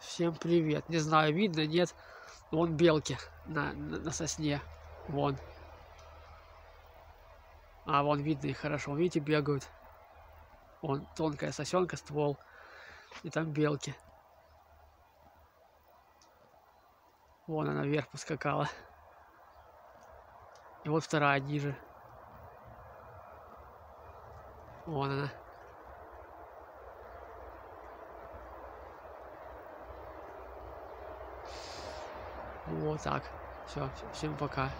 Всем привет. Не знаю, видно, нет. Вон белки на, на, на сосне. Вон. А, вон видно их хорошо. Видите, бегают. Вон тонкая сосенка, ствол. И там белки. Вон она вверх поскакала. И вот вторая ниже. Вон она. Вот так. Все, всем пока.